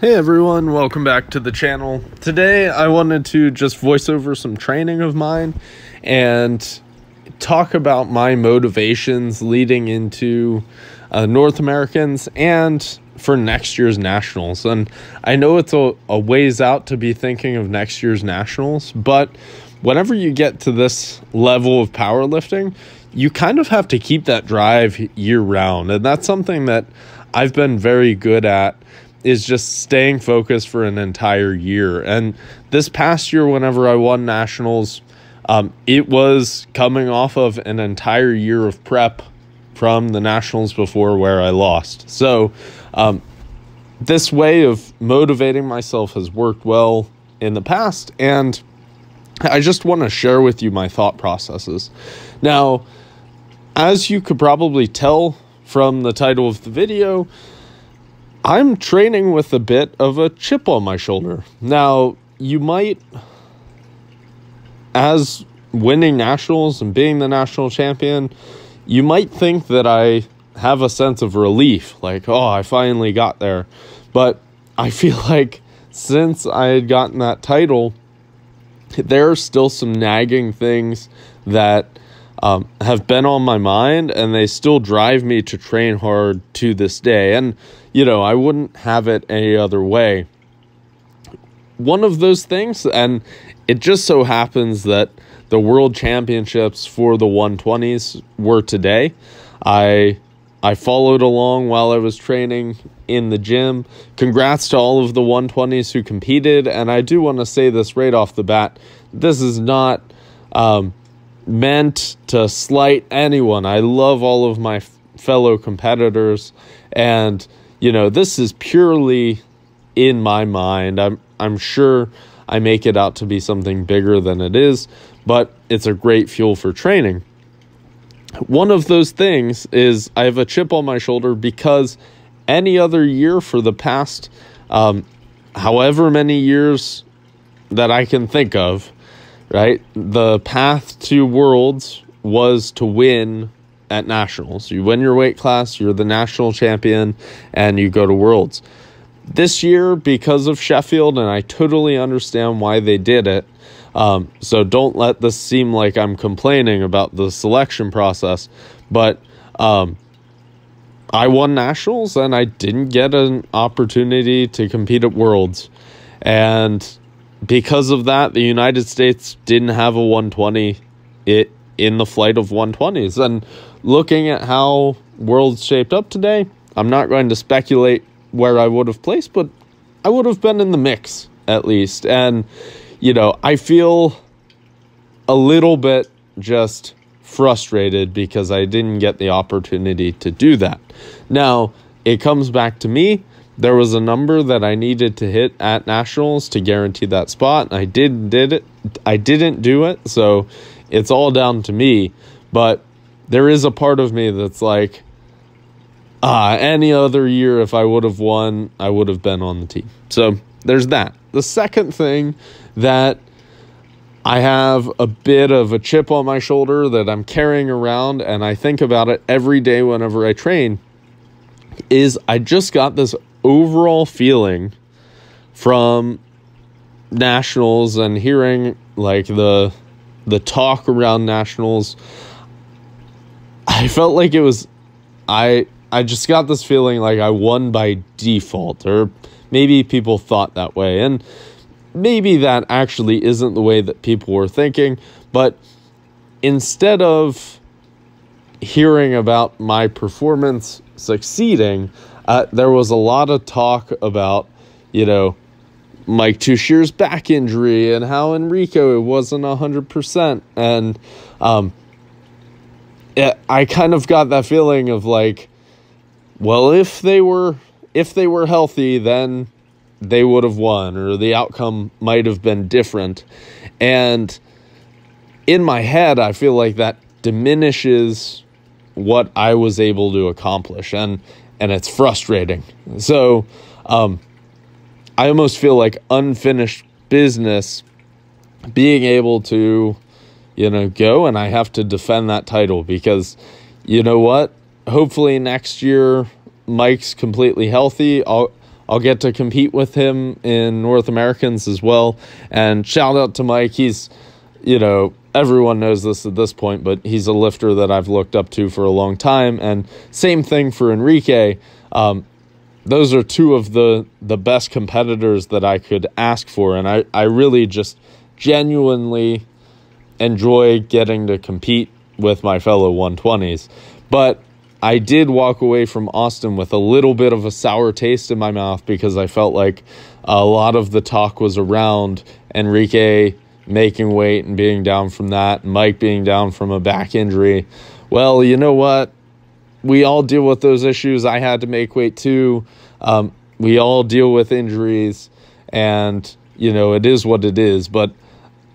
Hey everyone, welcome back to the channel. Today I wanted to just voice over some training of mine and talk about my motivations leading into uh, North Americans and for next year's nationals. And I know it's a, a ways out to be thinking of next year's nationals, but whenever you get to this level of powerlifting, you kind of have to keep that drive year round. And that's something that I've been very good at is just staying focused for an entire year. And this past year, whenever I won nationals, um, it was coming off of an entire year of prep from the nationals before where I lost. So, um, this way of motivating myself has worked well in the past, and I just want to share with you my thought processes. Now, as you could probably tell from the title of the video, I'm training with a bit of a chip on my shoulder. Now, you might, as winning nationals and being the national champion, you might think that I have a sense of relief, like, oh, I finally got there. But I feel like since I had gotten that title, there are still some nagging things that um, have been on my mind and they still drive me to train hard to this day. And, you know, I wouldn't have it any other way. One of those things, and it just so happens that the world championships for the 120s were today. I I followed along while I was training in the gym. Congrats to all of the 120s who competed. And I do want to say this right off the bat this is not um, meant to slight anyone. I love all of my fellow competitors. And, you know, this is purely in my mind. I'm, I'm sure I make it out to be something bigger than it is, but it's a great fuel for training one of those things is I have a chip on my shoulder because any other year for the past um, however many years that I can think of, right? The path to worlds was to win at nationals. You win your weight class, you're the national champion, and you go to worlds. This year, because of Sheffield, and I totally understand why they did it, um, so don't let this seem like I'm complaining about the selection process, but um, I won nationals and I didn't get an opportunity to compete at worlds. And because of that, the United States didn't have a 120 it in the flight of 120s. And looking at how worlds shaped up today, I'm not going to speculate where I would have placed, but I would have been in the mix at least. And you know, I feel a little bit just frustrated because I didn't get the opportunity to do that. Now, it comes back to me. There was a number that I needed to hit at nationals to guarantee that spot. I did did it. I didn't do it, so it's all down to me. But there is a part of me that's like, ah, any other year if I would have won, I would have been on the team. So there's that. The second thing that I have a bit of a chip on my shoulder that I'm carrying around, and I think about it every day whenever I train, is I just got this overall feeling from nationals and hearing like the the talk around nationals I felt like it was I I just got this feeling like I won by default or maybe people thought that way and maybe that actually isn't the way that people were thinking, but instead of hearing about my performance succeeding, uh, there was a lot of talk about, you know, Mike Tuchscherer's back injury and how Enrico it wasn't 100%. And um, it, I kind of got that feeling of like, well, if they were if they were healthy, then they would have won or the outcome might have been different. And in my head, I feel like that diminishes what I was able to accomplish and and it's frustrating. So um, I almost feel like unfinished business being able to you know go and I have to defend that title because you know what? Hopefully next year Mike's completely healthy. I'll I'll get to compete with him in North Americans as well. And shout out to Mike. He's, you know, everyone knows this at this point, but he's a lifter that I've looked up to for a long time. And same thing for Enrique. Um, those are two of the the best competitors that I could ask for, and I I really just genuinely enjoy getting to compete with my fellow 120s. But I did walk away from Austin with a little bit of a sour taste in my mouth because I felt like a lot of the talk was around Enrique making weight and being down from that, Mike being down from a back injury. Well, you know what? We all deal with those issues. I had to make weight too. Um, we all deal with injuries, and you know, it is what it is. But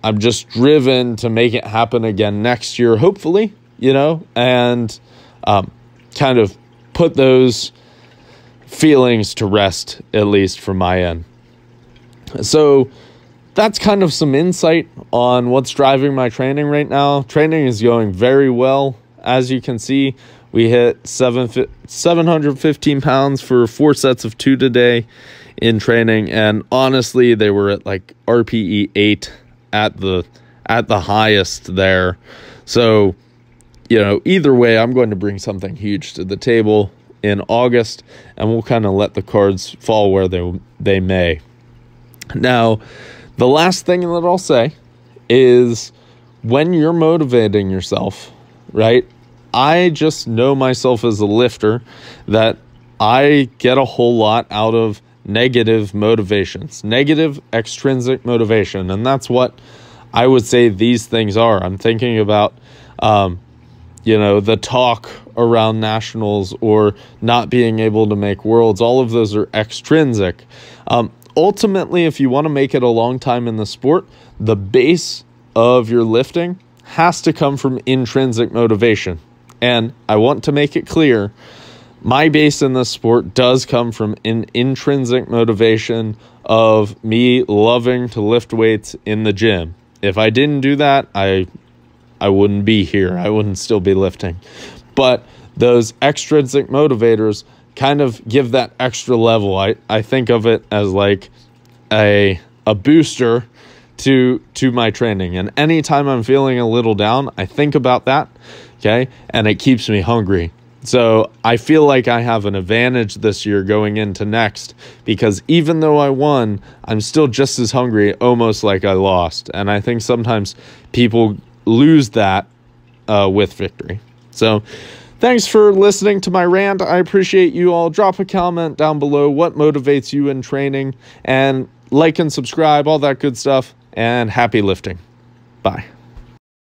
I'm just driven to make it happen again next year, hopefully, you know, and um, kind of put those feelings to rest, at least from my end. So that's kind of some insight on what's driving my training right now. Training is going very well. As you can see, we hit seven, 715 pounds for four sets of two today in training. And honestly, they were at like RPE 8 at the at the highest there. So you know, either way, I'm going to bring something huge to the table in August, and we'll kind of let the cards fall where they they may. Now, the last thing that I'll say is when you're motivating yourself, right? I just know myself as a lifter that I get a whole lot out of negative motivations, negative extrinsic motivation, and that's what I would say these things are. I'm thinking about um, you know, the talk around nationals or not being able to make worlds, all of those are extrinsic. Um, ultimately, if you want to make it a long time in the sport, the base of your lifting has to come from intrinsic motivation. And I want to make it clear my base in this sport does come from an intrinsic motivation of me loving to lift weights in the gym. If I didn't do that, I I wouldn't be here. I wouldn't still be lifting. But those extrinsic motivators kind of give that extra level. I, I think of it as like a a booster to to my training. And anytime I'm feeling a little down, I think about that. Okay. And it keeps me hungry. So I feel like I have an advantage this year going into next because even though I won, I'm still just as hungry, almost like I lost. And I think sometimes people lose that uh, with victory. So, thanks for listening to my rant. I appreciate you all. Drop a comment down below what motivates you in training and like and subscribe, all that good stuff. And happy lifting. Bye.